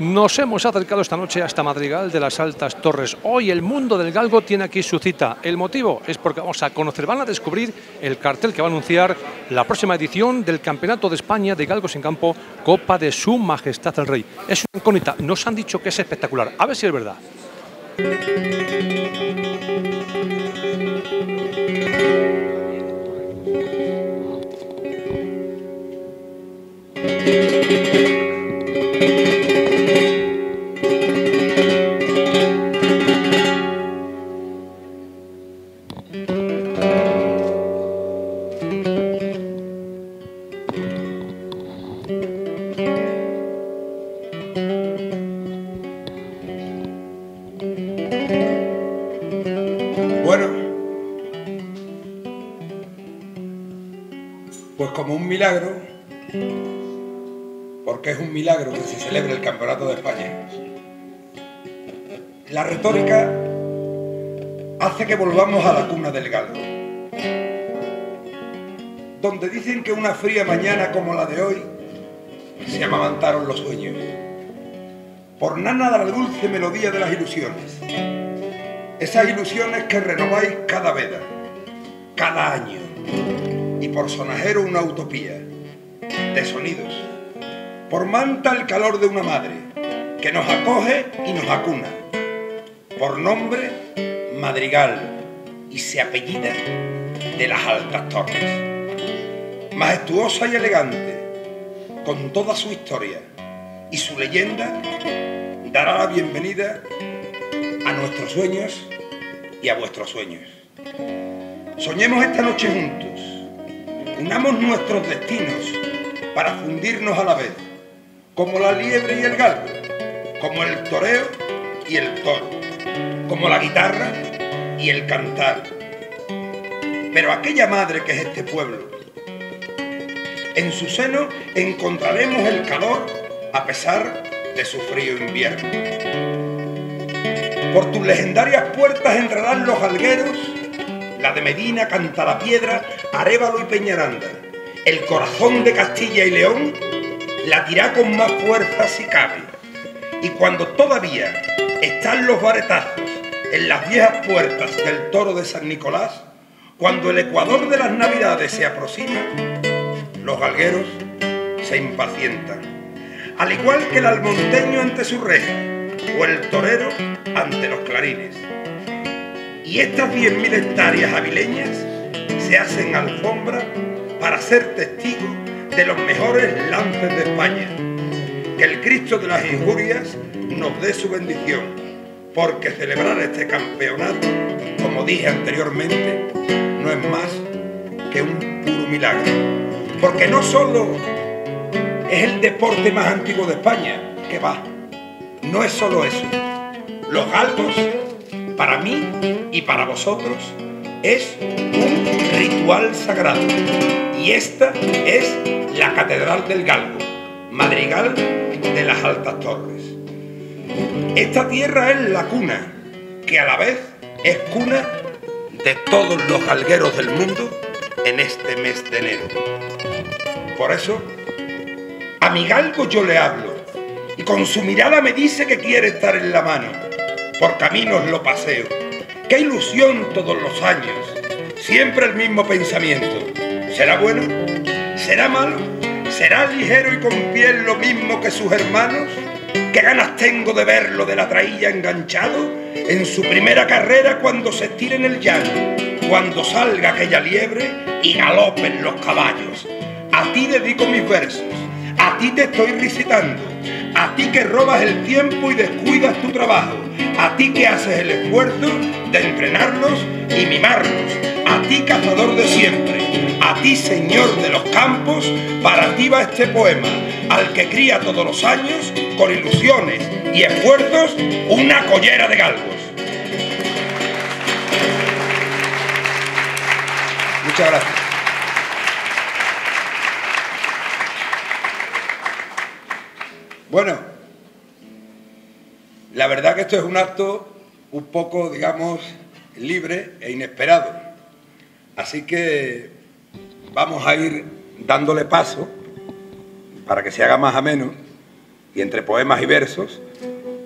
Nos hemos acercado esta noche hasta Madrigal de las Altas Torres. Hoy el mundo del galgo tiene aquí su cita. El motivo es porque vamos a conocer, van a descubrir el cartel que va a anunciar la próxima edición del Campeonato de España de Galgos en Campo, Copa de Su Majestad el Rey. Es una incógnita, nos han dicho que es espectacular. A ver si es verdad. Es un milagro que se celebre el Campeonato de España, la retórica hace que volvamos a la cuna del galgo, donde dicen que una fría mañana como la de hoy se amamantaron los sueños, por nada la dulce melodía de las ilusiones esas ilusiones que renováis cada veda, cada año, y por sonajero una utopía de sonidos. Por manta el calor de una madre que nos acoge y nos acuna. Por nombre, Madrigal, y se apellida de las altas torres. Majestuosa y elegante, con toda su historia y su leyenda, dará la bienvenida a nuestros sueños y a vuestros sueños. Soñemos esta noche juntos, unamos nuestros destinos para fundirnos a la vez, como la liebre y el galgo, como el toreo y el toro, como la guitarra y el cantar. Pero aquella madre que es este pueblo, en su seno encontraremos el calor a pesar de su frío invierno. Por tus legendarias puertas entrarán los algueros, la de Medina, Cantalapiedra, Arévalo y Peñaranda. El corazón de Castilla y León latirá con más fuerza si cabe. Y cuando todavía están los baretazos en las viejas puertas del toro de San Nicolás, cuando el ecuador de las navidades se aproxima, los galgueros se impacientan. Al igual que el almonteño ante su reja o el torero ante los clarines. Y estas 10.000 hectáreas avileñas se hacen alfombra para ser testigos de los mejores lances de España. Que el Cristo de las injurias nos dé su bendición, porque celebrar este campeonato, como dije anteriormente, no es más que un puro milagro. Porque no solo es el deporte más antiguo de España, que va, no es solo eso. Los galgos, para mí y para vosotros, es un ritual sagrado. Y esta es la Catedral del Galgo, Madrigal de las Altas Torres. Esta tierra es la cuna, que a la vez es cuna de todos los galgueros del mundo en este mes de enero. Por eso, a mi galgo yo le hablo y con su mirada me dice que quiere estar en la mano. Por caminos lo paseo. Qué ilusión todos los años. Siempre el mismo pensamiento. ¿Será bueno? ¿Será malo? ¿Será ligero y con piel lo mismo que sus hermanos? ¿Qué ganas tengo de verlo de la trailla enganchado en su primera carrera cuando se estire en el llano, cuando salga aquella liebre y galopen los caballos? A ti dedico mis versos, a ti te estoy recitando, a ti que robas el tiempo y descuidas tu trabajo, a ti que haces el esfuerzo de entrenarlos y mimarlos, a ti cazador de siempre, a ti señor de los campos, para ti va este poema, al que cría todos los años, con ilusiones y esfuerzos, una collera de galgos. Muchas gracias. Bueno, la verdad que esto es un acto un poco, digamos, libre e inesperado. Así que vamos a ir dándole paso para que se haga más ameno Y entre poemas y versos,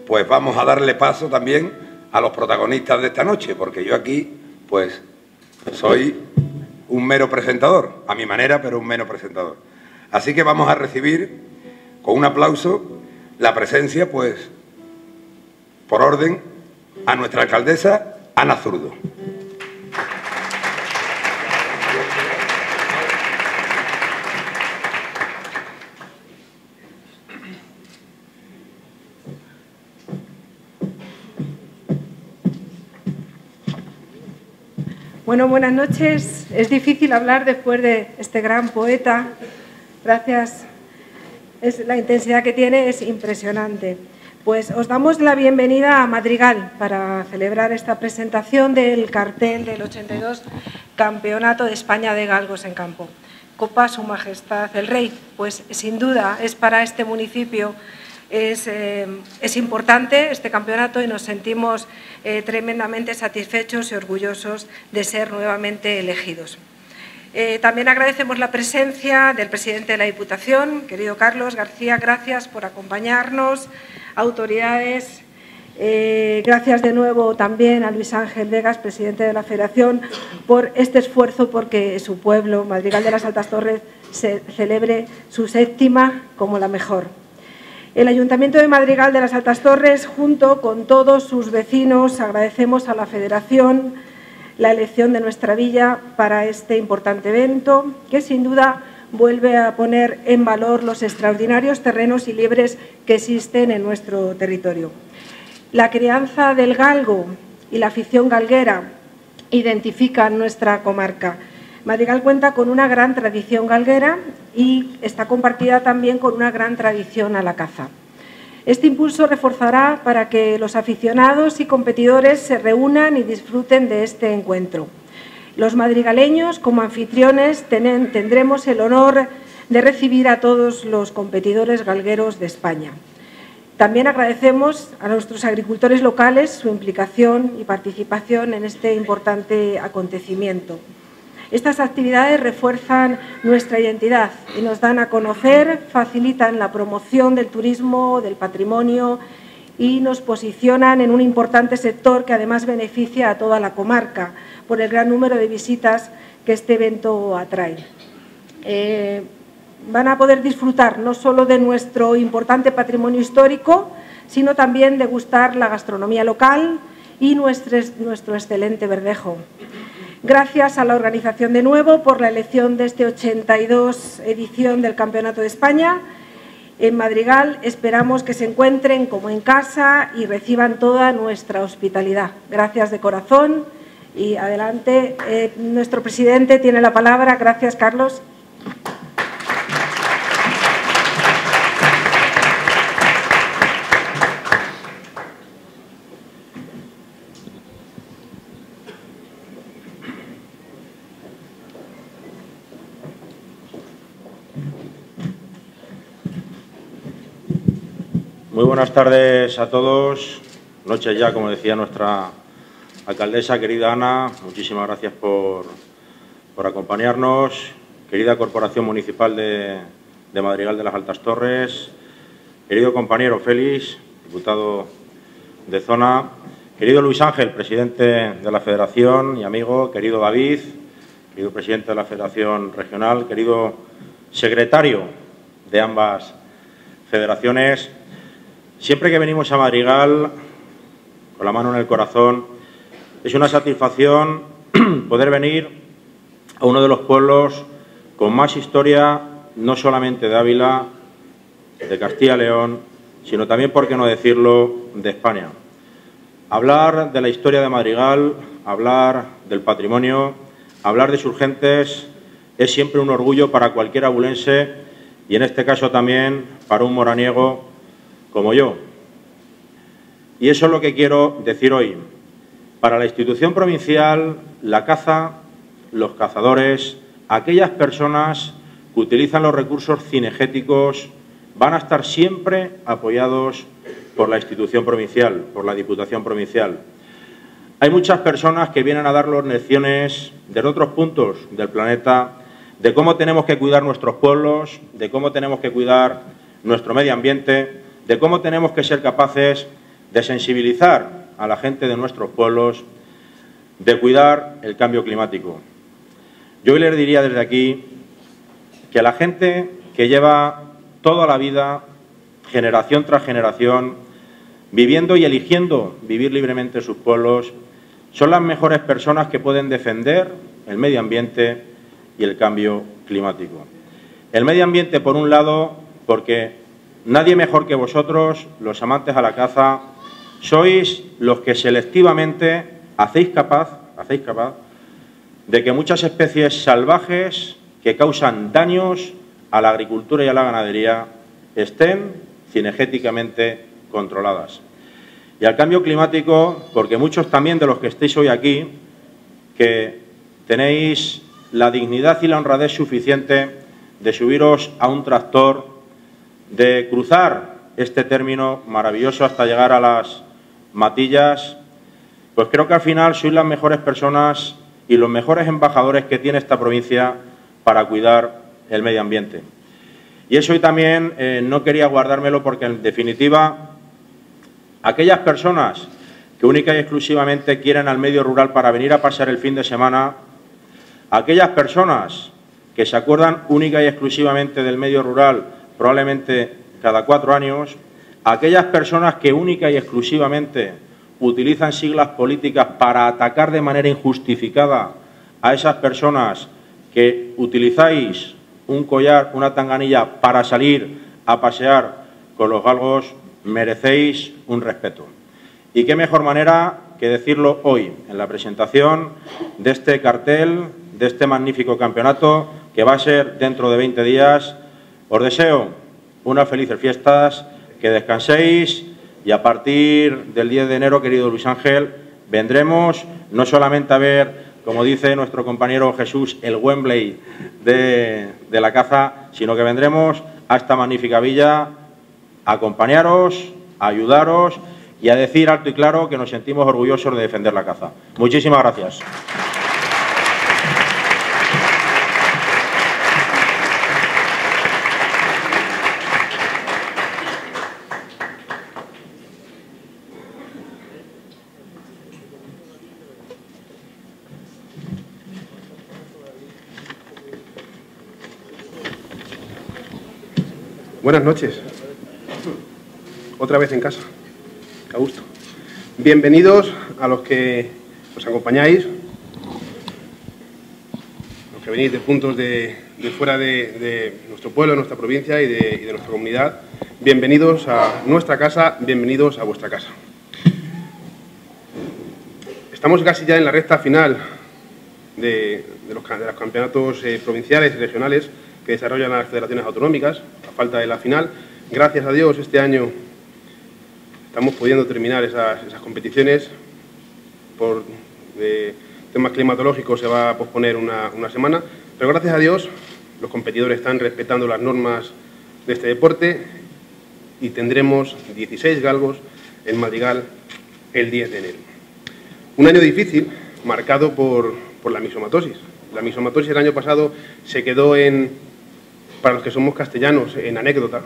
pues vamos a darle paso también a los protagonistas de esta noche, porque yo aquí, pues, soy un mero presentador, a mi manera, pero un mero presentador. Así que vamos a recibir con un aplauso la presencia, pues, por orden, a nuestra alcaldesa Ana Zurdo. Bueno, buenas noches. Es difícil hablar después de este gran poeta. Gracias. Es, la intensidad que tiene es impresionante. Pues os damos la bienvenida a Madrigal para celebrar esta presentación del cartel del 82 Campeonato de España de Galgos en Campo. Copa Su Majestad el Rey. Pues sin duda es para este municipio eh, es, importante este campeonato y nos sentimos eh, tremendamente satisfechos y orgullosos de ser nuevamente elegidos. Eh, también agradecemos la presencia del presidente de la Diputación, querido Carlos García, gracias por acompañarnos, autoridades, gracias de nuevo también a Luis Ángel Vegas, presidente de la Federación, por este esfuerzo porque su pueblo, Madrigal de las Altas Torres, se celebre su séptima como la mejor. El Ayuntamiento de Madrigal de las Altas Torres, junto con todos sus vecinos, agradecemos a la Federación la elección de nuestra villa para este importante evento, que sin duda vuelve a poner en valor los extraordinarios terrenos y libres que existen en nuestro territorio. La crianza del galgo y la afición galguera identifican nuestra comarca. Madrigal cuenta con una gran tradición galguera y está compartida también con una gran tradición a la caza. Este impulso reforzará para que los aficionados y competidores se reúnan y disfruten de este encuentro. Los madrigaleños, como anfitriones, tendremos el honor de recibir a todos los competidores galgueros de España. También agradecemos a nuestros agricultores locales su implicación y participación en este importante acontecimiento. Estas actividades refuerzan nuestra identidad y nos dan a conocer, facilitan la promoción del turismo, del patrimonio y nos posicionan en un importante sector que además beneficia a toda la comarca por el gran número de visitas que este evento atrae. Eh, van a poder disfrutar no solo de nuestro importante patrimonio histórico, sino también de gustar la gastronomía local y nuestro, nuestro excelente verdejo. Gracias a la organización de nuevo por la elección de este 82 edición del Campeonato de España. En Madrigal esperamos que se encuentren como en casa y reciban toda nuestra hospitalidad. Gracias de corazón y adelante. Eh, nuestro presidente tiene la palabra. Gracias, Carlos. Buenas tardes a todos. Noche ya, como decía nuestra alcaldesa, querida Ana, muchísimas gracias por, acompañarnos. Querida Corporación Municipal de, Madrigal de las Altas Torres, querido compañero Félix, diputado de zona, querido Luis Ángel, presidente de la Federación y amigo, querido David, querido presidente de la Federación Regional, querido secretario de ambas federaciones, Siempre que venimos a Madrigal, con la mano en el corazón, es una satisfacción poder venir a uno de los pueblos con más historia, no solamente de Ávila, de Castilla y León, sino también, por qué no decirlo, de España. Hablar de la historia de Madrigal, hablar del patrimonio, hablar de sus gentes, es siempre un orgullo para cualquier abulense y en este caso también para un moraniego como yo. Y eso es lo que quiero decir hoy. Para la institución provincial, la caza, los cazadores, aquellas personas que utilizan los recursos cinegéticos van a estar siempre apoyados por la institución provincial, por la Diputación Provincial. Hay muchas personas que vienen a darnos lecciones de otros puntos del planeta de cómo tenemos que cuidar nuestros pueblos, de cómo tenemos que cuidar nuestro medio ambiente, de cómo tenemos que ser capaces de sensibilizar a la gente de nuestros pueblos, de cuidar el cambio climático. Yo les diría desde aquí que la gente que lleva toda la vida, generación tras generación, viviendo y eligiendo vivir libremente en sus pueblos, son las mejores personas que pueden defender el medio ambiente y el cambio climático. El medio ambiente, por un lado, porque nadie mejor que vosotros, los amantes a la caza, sois los que selectivamente hacéis capaz, hacéis capaz de que muchas especies salvajes que causan daños a la agricultura y a la ganadería estén cinegéticamente controladas. Y al cambio climático, porque muchos también de los que estéis hoy aquí, que tenéis la dignidad y la honradez suficiente de subiros a un tractor, de cruzar este término maravilloso hasta llegar a las matillas, pues creo que al final sois las mejores personas y los mejores embajadores que tiene esta provincia para cuidar el medio ambiente. Y eso hoy también eh, no quería guardármelo porque, en definitiva, aquellas personas que única y exclusivamente quieren al medio rural para venir a pasar el fin de semana aquellas personas que se acuerdan única y exclusivamente del medio rural, probablemente cada cuatro años, aquellas personas que única y exclusivamente utilizan siglas políticas para atacar de manera injustificada a esas personas que utilizáis un collar, una tanganilla para salir a pasear con los galgos, merecéis un respeto. Y qué mejor manera que decirlo hoy, en la presentación de este cartel de este magnífico campeonato que va a ser dentro de 20 días. Os deseo unas felices fiestas, que descanséis y a partir del 10 de enero, querido Luis Ángel, vendremos no solamente a ver, como dice nuestro compañero Jesús, el Wembley de, la caza, sino que vendremos a esta magnífica villa a acompañaros, a ayudaros y a decir alto y claro que nos sentimos orgullosos de defender la caza. Muchísimas gracias. Buenas noches. Otra vez en casa. A gusto. Bienvenidos a los que os acompañáis, los que venís de puntos de, fuera de, nuestro pueblo, de nuestra provincia y de, nuestra comunidad. Bienvenidos a nuestra casa, bienvenidos a vuestra casa. Estamos casi ya en la recta final de, los, campeonatos eh, provinciales y regionales que desarrollan las federaciones autonómicas, falta de la final. Gracias a Dios este año estamos pudiendo terminar esas, competiciones. Por temas climatológicos se va a posponer una, semana, pero gracias a Dios los competidores están respetando las normas de este deporte y tendremos 16 galgos en Madrigal el 10 de enero. Un año difícil, marcado por, la misomatosis. La misomatosis el año pasado se quedó en, para los que somos castellanos, en anécdota.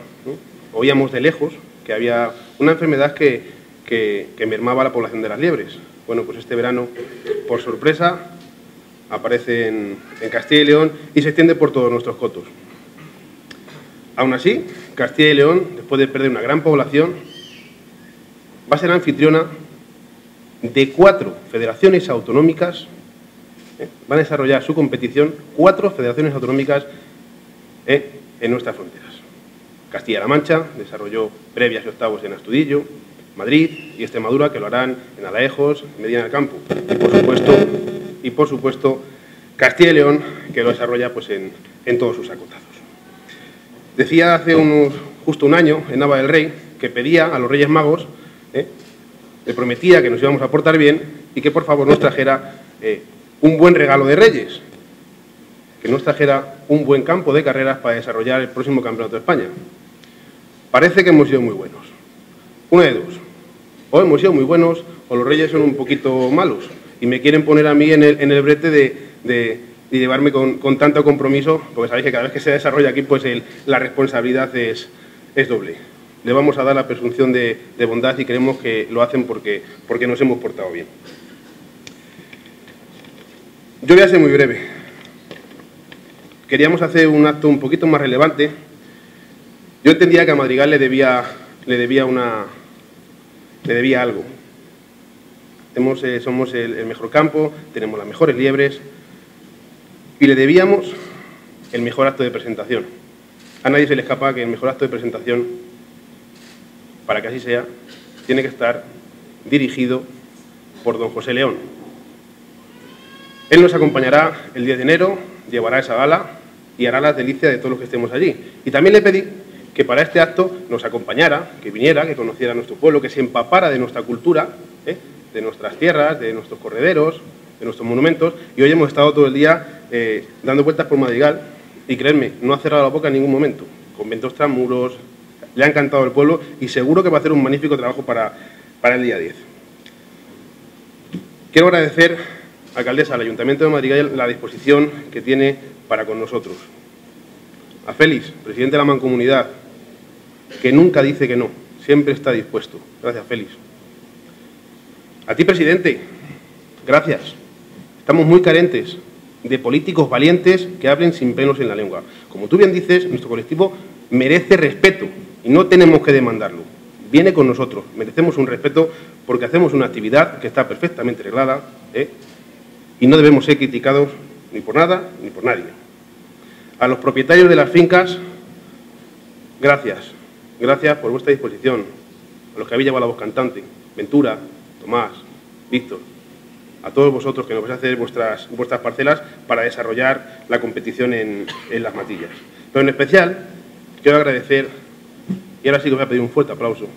Oíamos de lejos que había una enfermedad que, que, mermaba la población de las liebres. Bueno, pues este verano, por sorpresa, aparece en, Castilla y León y se extiende por todos nuestros cotos. Aún así, Castilla y León, después de perder una gran población, va a ser anfitriona de cuatro federaciones autonómicas, ¿eh? van a desarrollar su competición cuatro federaciones autonómicas ¿eh? en nuestras fronteras. Castilla-La Mancha desarrolló previas y octavos en Astudillo, Madrid y Extremadura, que lo harán en Alaejos, Medina del Campo. Y por supuesto, y por supuesto Castilla y León, que lo desarrolla pues, en, todos sus acotazos. Decía hace unos, justo un año en Nava del Rey que pedía a los Reyes Magos, ¿eh? le prometía que nos íbamos a portar bien y que por favor nos trajera eh, un buen regalo de Reyes, que nos trajera un buen campo de carreras para desarrollar el próximo Campeonato de España. Parece que hemos sido muy buenos. Una de dos. O hemos sido muy buenos o los reyes son un poquito malos y me quieren poner a mí en el, en el brete de, llevarme con, tanto compromiso, porque sabéis que cada vez que se desarrolla aquí, pues la responsabilidad es, es doble. le vamos a dar la presunción de, bondad y creemos que lo hacen porque, porque nos hemos portado bien. Yo voy a ser muy breve. Queríamos hacer un acto un poquito más relevante. Yo entendía que a Madrigal le debía, le debía, una, le debía algo. Eh, somos el mejor campo, tenemos las mejores liebres y le debíamos el mejor acto de presentación. A nadie se le escapa que el mejor acto de presentación, para que así sea, tiene que estar dirigido por don José León. Él nos acompañará el 10 de enero, llevará esa gala y hará las delicias de todos los que estemos allí. Y también le pedí que para este acto nos acompañara, que viniera, que conociera nuestro pueblo, que se empapara de nuestra cultura, ¿eh? de nuestras tierras, de nuestros correderos, de nuestros monumentos. Y hoy hemos estado todo el día eh, dando vueltas por Madrigal y creedme, no ha cerrado la boca en ningún momento. Conventos muros, le ha encantado el pueblo y seguro que va a hacer un magnífico trabajo para, para el día 10. Quiero agradecer, alcaldesa, al Ayuntamiento de Madrigal la disposición que tiene para con nosotros. A Félix, presidente de la Mancomunidad, que nunca dice que no, siempre está dispuesto. Gracias, Félix. A ti, presidente, gracias. Estamos muy carentes de políticos valientes que hablen sin pelos en la lengua. Como tú bien dices, nuestro colectivo merece respeto y no tenemos que demandarlo. Viene con nosotros, merecemos un respeto porque hacemos una actividad que está perfectamente arreglada ¿eh? y no debemos ser criticados ni por nada ni por nadie. A los propietarios de las fincas, gracias, gracias por vuestra disposición. A los que habéis llevado la voz cantante, Ventura, Tomás, Víctor, a todos vosotros que nos vais a hacer vuestras, vuestras parcelas para desarrollar la competición en, las matillas. Pero en especial quiero agradecer, y ahora sí que os voy a pedir un fuerte aplauso,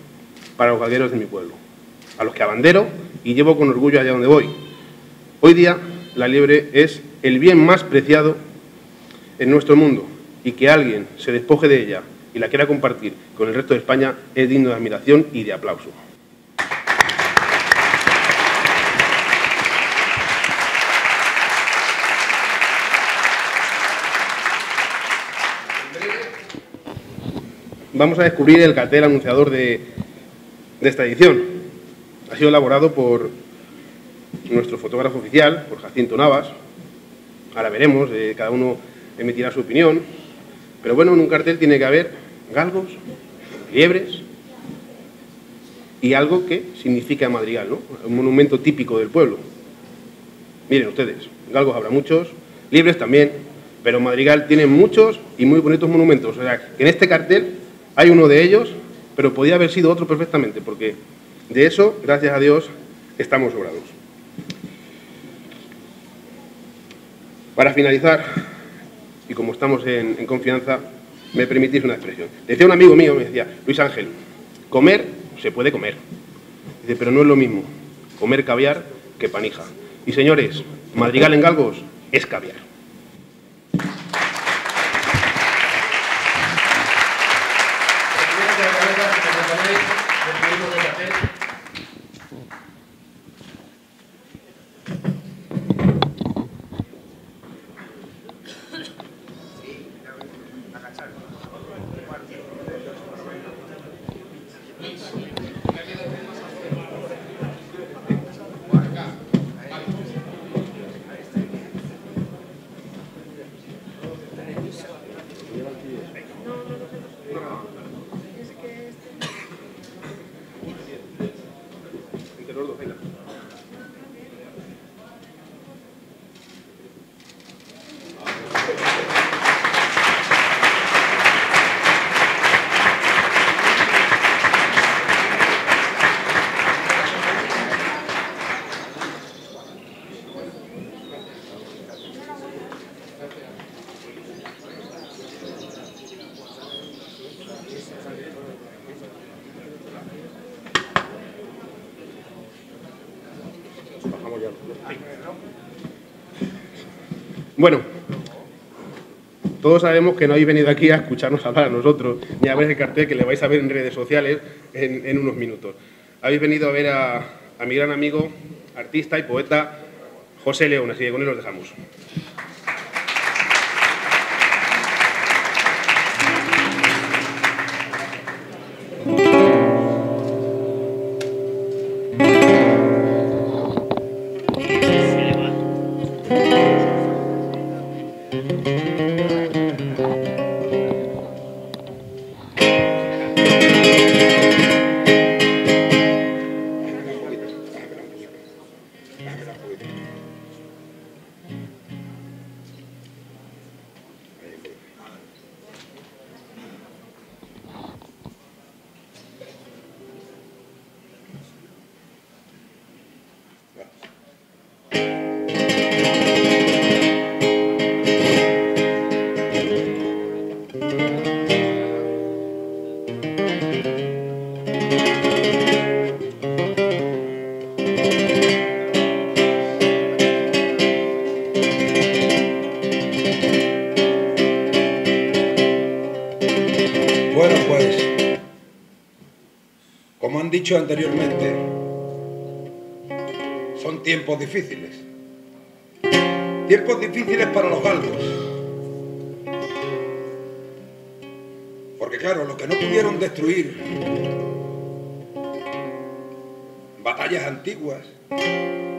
para los galgueros de mi pueblo, a los que abandero y llevo con orgullo allá donde voy. Hoy día la liebre es el bien más preciado en nuestro mundo y que alguien se despoje de ella y la quiera compartir con el resto de España es digno de admiración y de aplauso. vamos a descubrir el cartel anunciador de, esta edición. Ha sido elaborado por nuestro fotógrafo oficial, por Jacinto Navas. Ahora veremos, eh, cada uno emitirá su opinión. Pero bueno, en un cartel tiene que haber galgos, liebres y algo que significa Madrigal, ¿no? un monumento típico del pueblo. Miren ustedes, galgos habrá muchos, liebres también, pero Madrigal tiene muchos y muy bonitos monumentos. O sea, en este cartel hay uno de ellos, pero podía haber sido otro perfectamente, porque de eso, gracias a Dios, estamos sobrados. Para finalizar, y como estamos en, confianza, me permitís una expresión. Decía un amigo mío, me decía, Luis Ángel, comer se puede comer. Dice, pero no es lo mismo comer caviar que panija. Y señores, Madrigal en Galgos es caviar. Bueno, todos sabemos que no habéis venido aquí a escucharnos hablar a nosotros, ni a ver el cartel que le vais a ver en redes sociales en, unos minutos. Habéis venido a ver a, a mi gran amigo, artista y poeta José León, así que con él los dejamos. Anteriormente, son tiempos difíciles. Tiempos difíciles para los galgos. Porque claro, lo que no pudieron destruir batallas antiguas,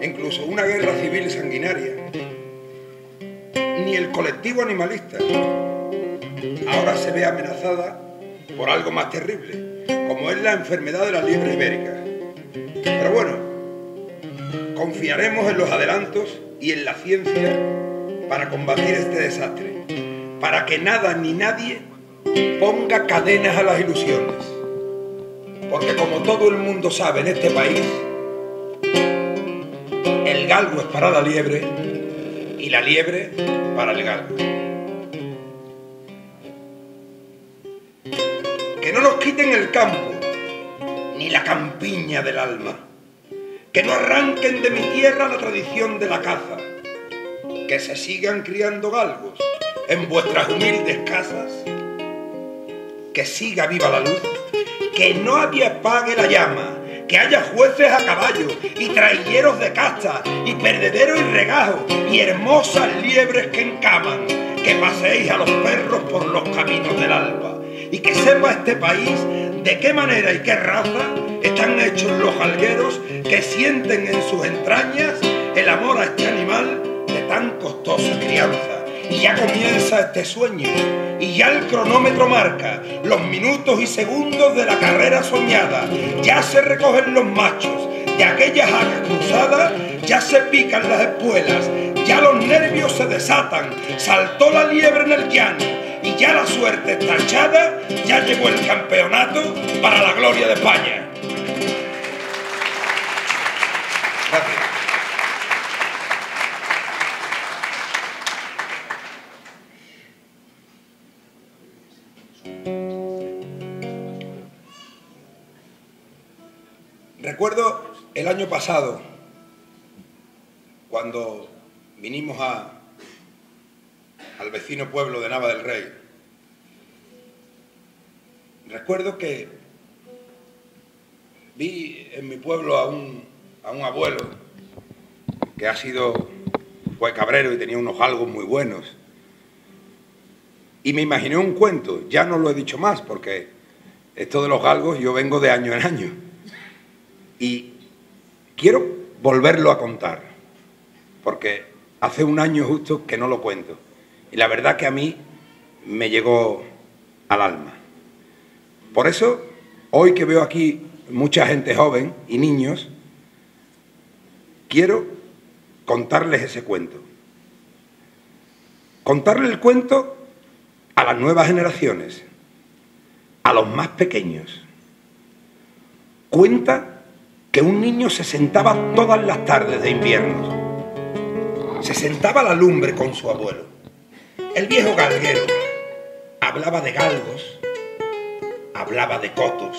incluso una guerra civil sanguinaria, ni el colectivo animalista, ahora se ve amenazada por algo más terrible, como es la enfermedad de la liebre ibérica. Pero bueno, confiaremos en los adelantos y en la ciencia para combatir este desastre, para que nada ni nadie ponga cadenas a las ilusiones. Porque como todo el mundo sabe en este país, el galgo es para la liebre y la liebre para el galgo. Nos quiten el campo, ni la campiña del alma. Que no arranquen de mi tierra la tradición de la caza. Que se sigan criando galgos en vuestras humildes casas. Que siga viva la luz. Que no apague la llama que haya jueces a caballo y trailleros de casta y perdedero y regajo y hermosas liebres que encaman, que paséis a los perros por los caminos del alba y que sepa este país de qué manera y qué raza están hechos los algueros que sienten en sus entrañas el amor a este animal de tan costosa crianza. Y ya comienza este sueño, y ya el cronómetro marca los minutos y segundos de la carrera soñada. Ya se recogen los machos de aquellas agas cruzadas, ya se pican las espuelas, ya los nervios se desatan, saltó la liebre en el llano, y ya la suerte está echada, ya llegó el campeonato para la gloria de España. Recuerdo el año pasado, cuando vinimos a, al vecino pueblo de Nava del Rey, recuerdo que vi en mi pueblo a un, a un abuelo que ha sido fue cabrero y tenía unos algos muy buenos. Y me imaginé un cuento, ya no lo he dicho más porque esto de los galgos yo vengo de año en año. Y quiero volverlo a contar, porque hace un año justo que no lo cuento. Y la verdad que a mí me llegó al alma. Por eso, hoy que veo aquí mucha gente joven y niños, quiero contarles ese cuento. Contarle el cuento a las nuevas generaciones, a los más pequeños. Cuenta que un niño se sentaba todas las tardes de invierno. Se sentaba a la lumbre con su abuelo. El viejo galguero hablaba de galgos, hablaba de cotos,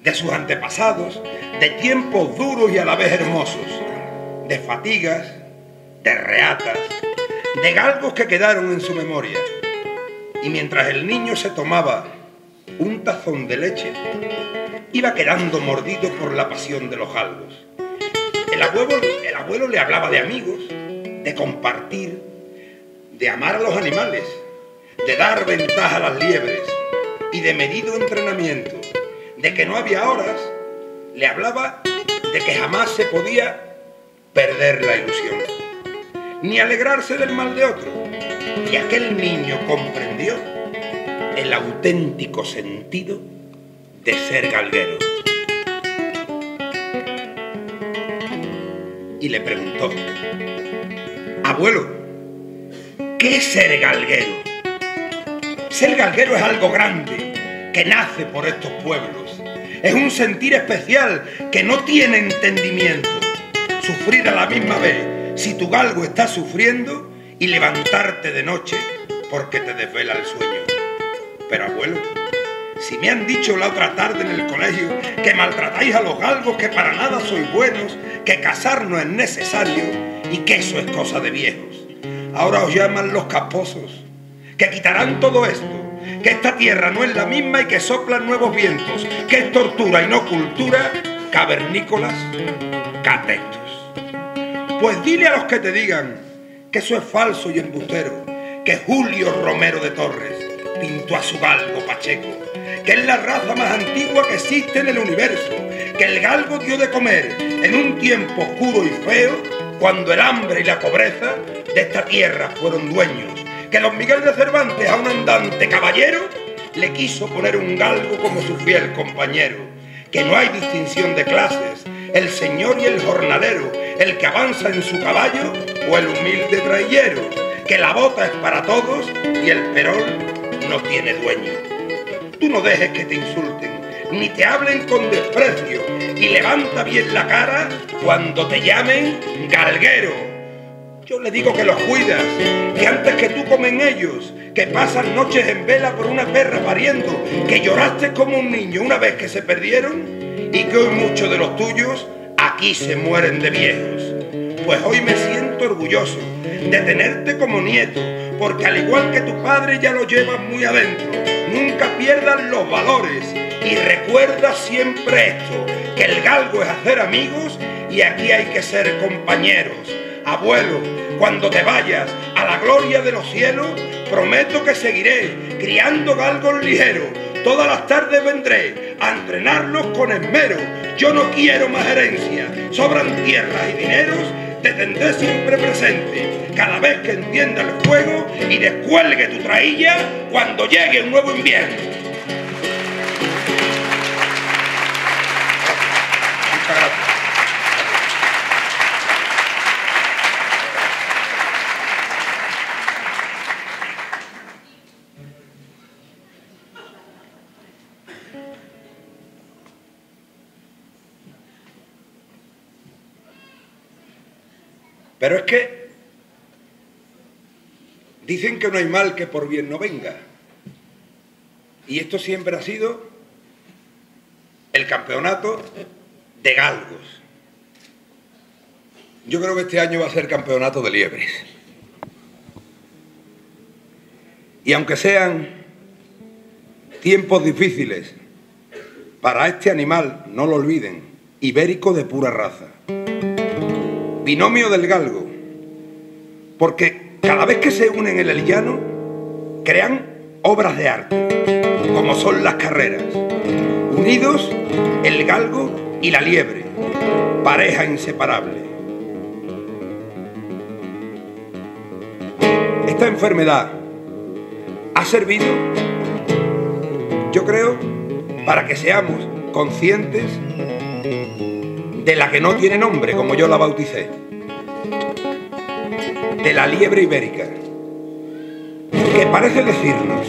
de sus antepasados, de tiempos duros y a la vez hermosos, de fatigas, de reatas, de galgos que quedaron en su memoria. Y mientras el niño se tomaba un tazón de leche, iba quedando mordido por la pasión de los galgos. El abuelo, el abuelo le hablaba de amigos, de compartir, de amar a los animales, de dar ventaja a las liebres y de medido entrenamiento, de que no había horas, le hablaba de que jamás se podía perder la ilusión, ni alegrarse del mal de otro. Y aquel niño comprendió el auténtico sentido de ser galguero. Y le preguntó, abuelo, ¿qué es ser galguero? Ser galguero es algo grande que nace por estos pueblos. Es un sentir especial que no tiene entendimiento. Sufrir a la misma vez si tu galgo está sufriendo y levantarte de noche porque te desvela el sueño. Pero abuelo, si me han dicho la otra tarde en el colegio que maltratáis a los galgos, que para nada sois buenos, que casar no es necesario y que eso es cosa de viejos. Ahora os llaman los caposos, que quitarán todo esto, que esta tierra no es la misma y que soplan nuevos vientos, que es tortura y no cultura, cavernícolas, catestos. Pues dile a los que te digan que eso es falso y embustero, que Julio Romero de Torres pintó a su galgo Pacheco, que es la raza más antigua que existe en el universo, que el galgo dio de comer en un tiempo oscuro y feo, cuando el hambre y la pobreza de esta tierra fueron dueños, que don Miguel de Cervantes a un andante caballero le quiso poner un galgo como su fiel compañero, que no hay distinción de clases, el señor y el jornalero, el que avanza en su caballo o el humilde traillero, que la bota es para todos y el perol no tiene dueño. Tú no dejes que te insulten, ni te hablen con desprecio, y levanta bien la cara cuando te llamen galguero. Yo le digo que los cuidas, que antes que tú comen ellos, que pasan noches en vela por una perra pariendo, que lloraste como un niño una vez que se perdieron y que hoy muchos de los tuyos aquí se mueren de viejos. Pues hoy me siento orgulloso de tenerte como nieto, porque al igual que tu padre ya lo llevas muy adentro. Nunca pierdas los valores y recuerda siempre esto, que el galgo es hacer amigos y aquí hay que ser compañeros. Abuelo, cuando te vayas a la gloria de los cielos, prometo que seguiré criando galgos ligeros. Todas las tardes vendré a entrenarlos con esmero. Yo no quiero más herencia, sobran tierras y dineros te tendré siempre presente cada vez que encienda el fuego y descuelgue tu trailla cuando llegue un nuevo invierno. Pero es que dicen que no hay mal que por bien no venga. Y esto siempre ha sido el campeonato de galgos. Yo creo que este año va a ser campeonato de liebres. Y aunque sean tiempos difíciles, para este animal, no lo olviden, ibérico de pura raza binomio del galgo, porque cada vez que se unen en el llano, crean obras de arte, como son las carreras. Unidos, el galgo y la liebre, pareja inseparable. Esta enfermedad ha servido, yo creo, para que seamos conscientes de la que no tiene nombre, como yo la bauticé, de la liebre ibérica, que parece decirnos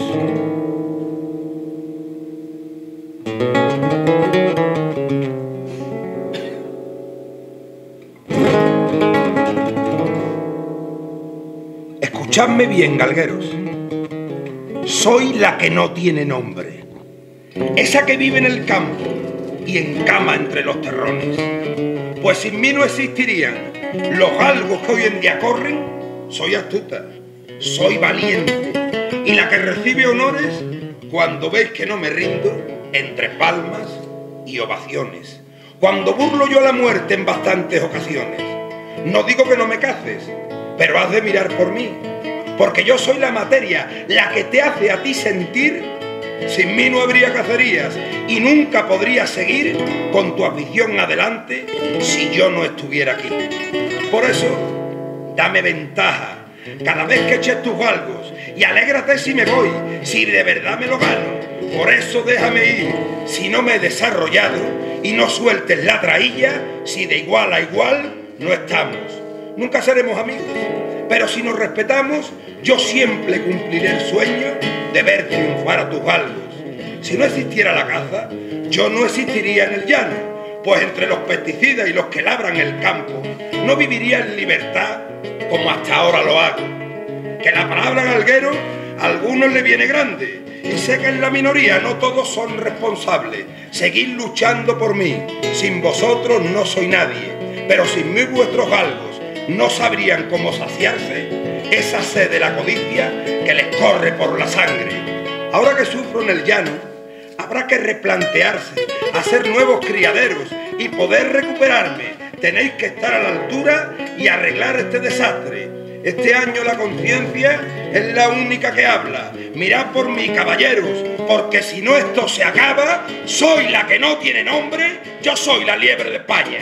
Escuchadme bien, galgueros. Soy la que no tiene nombre. Esa que vive en el campo, y en cama entre los terrones. Pues sin mí no existirían los galgos que hoy en día corren. Soy astuta, soy valiente y la que recibe honores cuando veis que no me rindo entre palmas y ovaciones. Cuando burlo yo la muerte en bastantes ocasiones. No digo que no me cases, pero has de mirar por mí, porque yo soy la materia, la que te hace a ti sentir sin mí no habría cacerías y nunca podría seguir con tu afición adelante si yo no estuviera aquí. Por eso, dame ventaja cada vez que eches tus galgos y alégrate si me voy, si de verdad me lo gano. Por eso déjame ir si no me he desarrollado y no sueltes la trailla si de igual a igual no estamos. Nunca seremos amigos, pero si nos respetamos, yo siempre cumpliré el sueño de ver triunfar a tus galgos. Si no existiera la caza, yo no existiría en el llano, pues entre los pesticidas y los que labran el campo, no viviría en libertad como hasta ahora lo hago. Que la palabra galguero a algunos le viene grande, y sé que en la minoría no todos son responsables. Seguid luchando por mí, sin vosotros no soy nadie, pero sin mí vuestros galgos no sabrían cómo saciarse esa sed de la codicia que les corre por la sangre. Ahora que sufro en el llano, habrá que replantearse, hacer nuevos criaderos y poder recuperarme. Tenéis que estar a la altura y arreglar este desastre. Este año la conciencia es la única que habla. Mirad por mí, caballeros, porque si no esto se acaba, soy la que no tiene nombre, yo soy la liebre de España.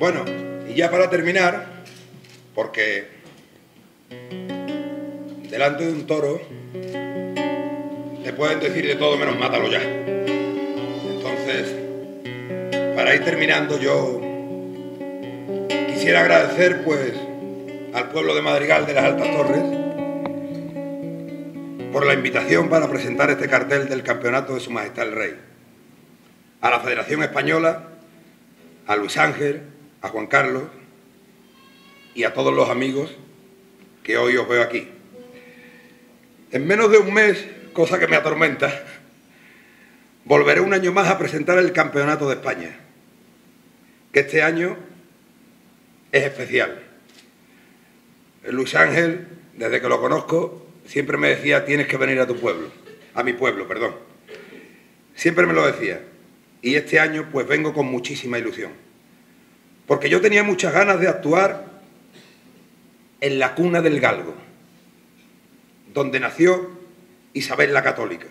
Bueno, y ya para terminar, porque delante de un toro te pueden decir de todo menos mátalo ya. Entonces, para ir terminando yo quisiera agradecer pues al pueblo de Madrigal de las Altas Torres por la invitación para presentar este cartel del campeonato de Su Majestad el Rey. A la Federación Española, a Luis Ángel, a Juan Carlos y a todos los amigos que hoy os veo aquí. En menos de un mes, cosa que me atormenta, volveré un año más a presentar el Campeonato de España, que este año es especial. Luis Ángel, desde que lo conozco, siempre me decía, tienes que venir a tu pueblo, a mi pueblo, perdón. Siempre me lo decía. Y este año pues vengo con muchísima ilusión. Porque yo tenía muchas ganas de actuar en la cuna del galgo donde nació Isabel la Católica,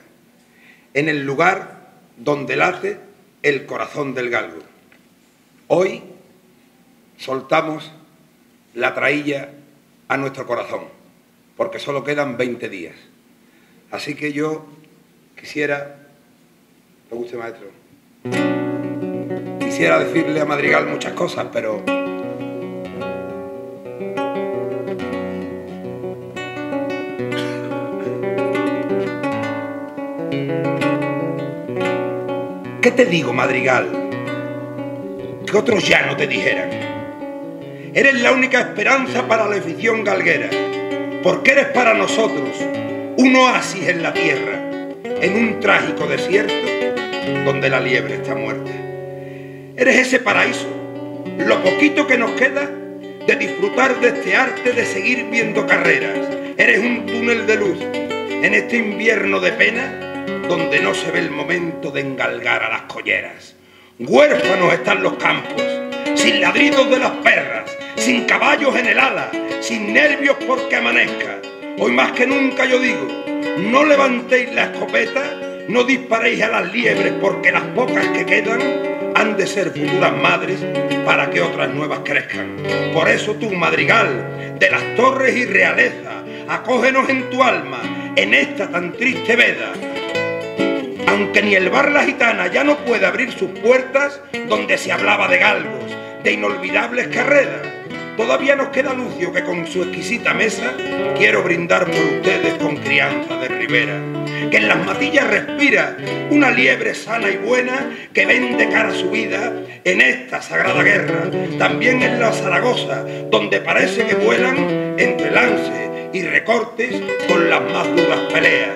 en el lugar donde late el corazón del galgo. Hoy soltamos la trailla a nuestro corazón, porque solo quedan 20 días. Así que yo quisiera, ¿me guste maestro? Quisiera decirle a Madrigal muchas cosas, pero ¿Qué te digo, Madrigal? Que otros ya no te dijeran. Eres la única esperanza para la afición galguera, porque eres para nosotros un oasis en la tierra, en un trágico desierto donde la liebre está muerta. Eres ese paraíso, lo poquito que nos queda de disfrutar de este arte de seguir viendo carreras. Eres un túnel de luz en este invierno de pena donde no se ve el momento de engalgar a las colleras. Huérfanos están los campos, sin ladridos de las perras, sin caballos en el ala, sin nervios porque amanezca. Hoy más que nunca yo digo, no levantéis la escopeta, no disparéis a las liebres porque las pocas que quedan han de ser futuras madres para que otras nuevas crezcan. Por eso tú, madrigal, de las torres y realeza, acógenos en tu alma, en esta tan triste veda, aunque ni el bar La Gitana ya no puede abrir sus puertas donde se hablaba de galgos, de inolvidables carreras, todavía nos queda Lucio que con su exquisita mesa quiero brindar por ustedes con crianza de ribera, que en las matillas respira una liebre sana y buena que vende cara a su vida en esta sagrada guerra, también en la Zaragoza, donde parece que vuelan entre lance y recortes con las más duras peleas.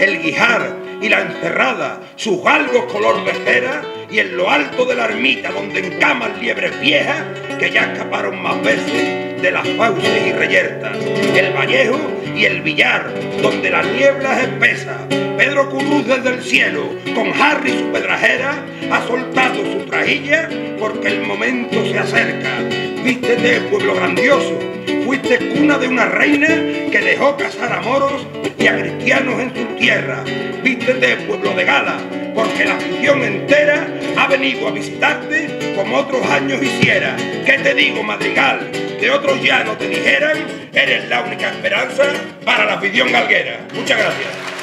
El guijar y la encerrada, sus galgos color de cera, y en lo alto de la ermita donde encaman liebres viejas que ya escaparon más veces de las fauces y reyertas, el Vallejo y el Villar, donde la niebla es espesa. Pedro Cruz desde el cielo, con Harry su pedrajera, ha soltado su trajilla porque el momento se acerca. Vístete, pueblo grandioso, fuiste cuna de una reina que dejó casar a moros y a cristianos en su tierra. Vístete, pueblo de Gala, porque la afición entera ha venido a visitarte como otros años hiciera. ¿Qué te digo, madrigal? Que otros ya no te dijeran, eres la única esperanza para la afición galguera. Muchas gracias.